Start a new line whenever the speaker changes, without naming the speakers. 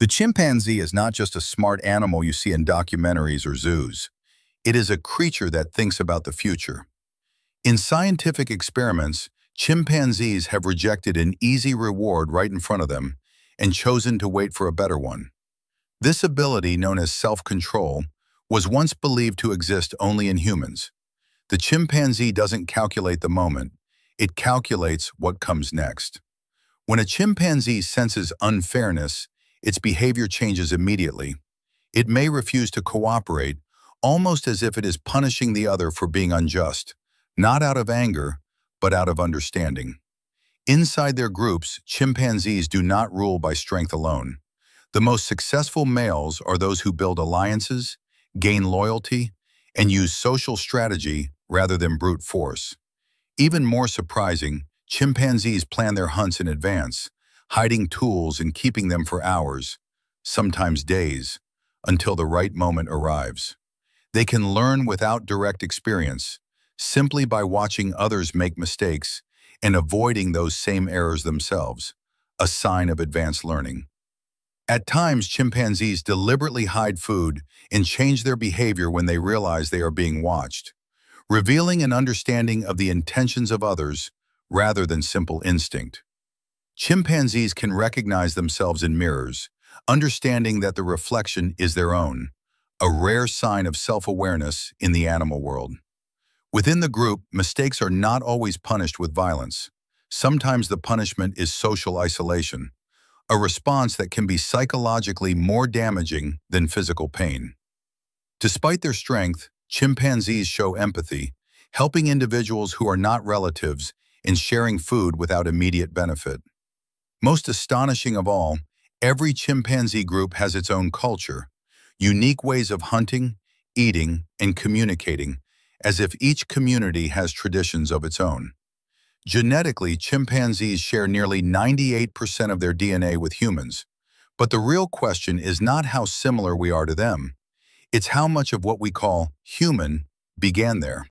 The chimpanzee is not just a smart animal you see in documentaries or zoos. It is a creature that thinks about the future. In scientific experiments, chimpanzees have rejected an easy reward right in front of them and chosen to wait for a better one. This ability, known as self-control, was once believed to exist only in humans. The chimpanzee doesn't calculate the moment, it calculates what comes next. When a chimpanzee senses unfairness, its behavior changes immediately. It may refuse to cooperate, almost as if it is punishing the other for being unjust, not out of anger, but out of understanding. Inside their groups, chimpanzees do not rule by strength alone. The most successful males are those who build alliances, gain loyalty, and use social strategy rather than brute force. Even more surprising, chimpanzees plan their hunts in advance, hiding tools and keeping them for hours, sometimes days, until the right moment arrives. They can learn without direct experience, simply by watching others make mistakes and avoiding those same errors themselves, a sign of advanced learning. At times, chimpanzees deliberately hide food and change their behavior when they realize they are being watched, revealing an understanding of the intentions of others rather than simple instinct. Chimpanzees can recognize themselves in mirrors, understanding that the reflection is their own, a rare sign of self-awareness in the animal world. Within the group, mistakes are not always punished with violence. Sometimes the punishment is social isolation, a response that can be psychologically more damaging than physical pain. Despite their strength, chimpanzees show empathy, helping individuals who are not relatives and sharing food without immediate benefit. Most astonishing of all, every chimpanzee group has its own culture, unique ways of hunting, eating, and communicating, as if each community has traditions of its own. Genetically, chimpanzees share nearly 98% of their DNA with humans, but the real question is not how similar we are to them. It's how much of what we call human began there.